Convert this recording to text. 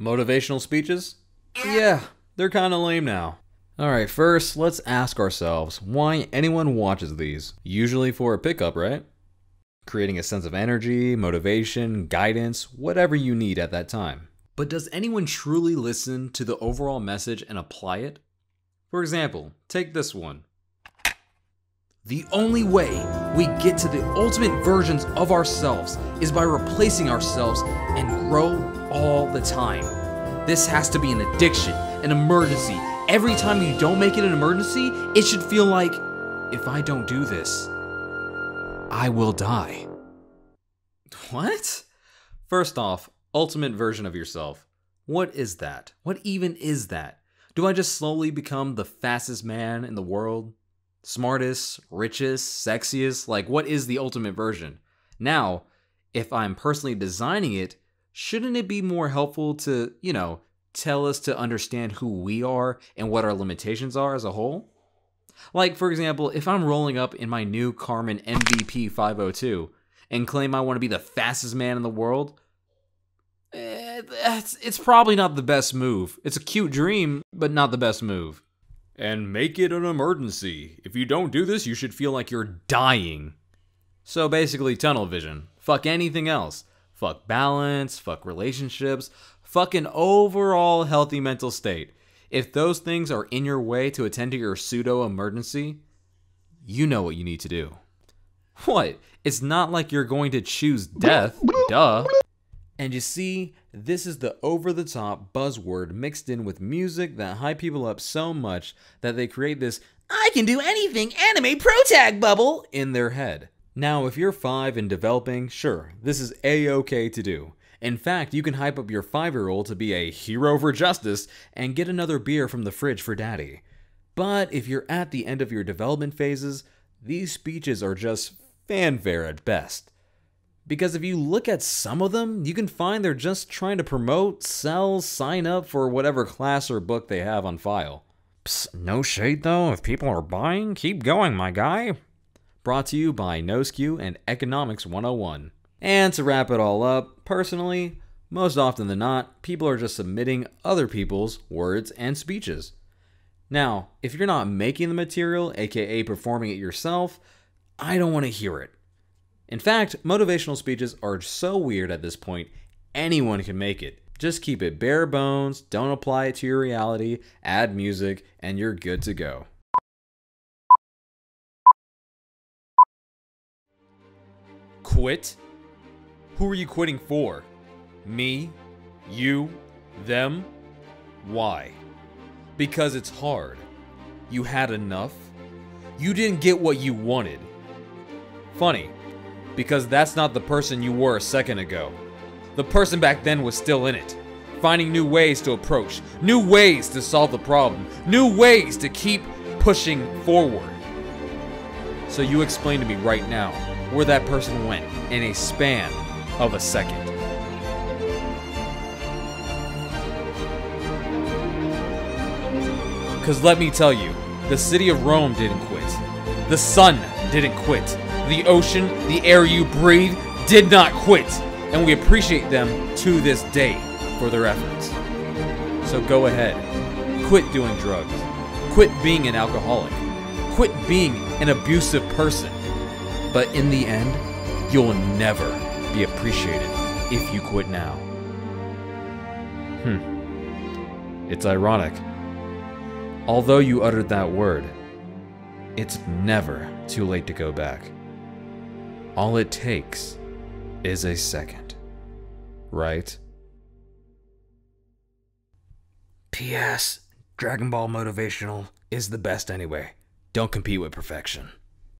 Motivational speeches? Yeah, they're kinda lame now. Alright, first, let's ask ourselves why anyone watches these. Usually for a pickup, right? Creating a sense of energy, motivation, guidance, whatever you need at that time. But does anyone truly listen to the overall message and apply it? For example, take this one. The only way we get to the ultimate versions of ourselves is by replacing ourselves and grow all the time. This has to be an addiction, an emergency. Every time you don't make it an emergency, it should feel like, if I don't do this, I will die. What? First off, ultimate version of yourself. What is that? What even is that? Do I just slowly become the fastest man in the world? smartest, richest, sexiest? Like, what is the ultimate version? Now, if I'm personally designing it, shouldn't it be more helpful to, you know, tell us to understand who we are and what our limitations are as a whole? Like, for example, if I'm rolling up in my new Carmen MVP 502 and claim I want to be the fastest man in the world, eh, it's, it's probably not the best move. It's a cute dream, but not the best move and make it an emergency. If you don't do this, you should feel like you're dying. So basically, tunnel vision. Fuck anything else. Fuck balance, fuck relationships, fuck an overall healthy mental state. If those things are in your way to attend to your pseudo emergency, you know what you need to do. What? It's not like you're going to choose death, duh. And you see, this is the over the top buzzword mixed in with music that hype people up so much that they create this I can do anything anime protag bubble in their head. Now, if you're 5 and developing, sure, this is a okay to do. In fact, you can hype up your 5 year old to be a hero for justice and get another beer from the fridge for daddy. But if you're at the end of your development phases, these speeches are just fanfare at best. Because if you look at some of them, you can find they're just trying to promote, sell, sign up for whatever class or book they have on file. Psst, no shade though, if people are buying, keep going, my guy. Brought to you by NoSKu and Economics 101. And to wrap it all up, personally, most often than not, people are just submitting other people's words and speeches. Now, if you're not making the material, aka performing it yourself, I don't want to hear it. In fact, motivational speeches are so weird at this point, anyone can make it. Just keep it bare bones, don't apply it to your reality, add music, and you're good to go. Quit? Who are you quitting for? Me? You? Them? Why? Because it's hard. You had enough? You didn't get what you wanted. Funny, because that's not the person you were a second ago. The person back then was still in it, finding new ways to approach, new ways to solve the problem, new ways to keep pushing forward. So you explain to me right now where that person went in a span of a second. Because let me tell you, the city of Rome didn't quit. The sun didn't quit the ocean, the air you breathe, did not quit, and we appreciate them to this day for their efforts. So go ahead, quit doing drugs, quit being an alcoholic, quit being an abusive person. But in the end, you'll never be appreciated if you quit now. Hmm. It's ironic. Although you uttered that word, it's never too late to go back. All it takes is a second. Right? P.S. Dragon Ball Motivational is the best anyway. Don't compete with perfection.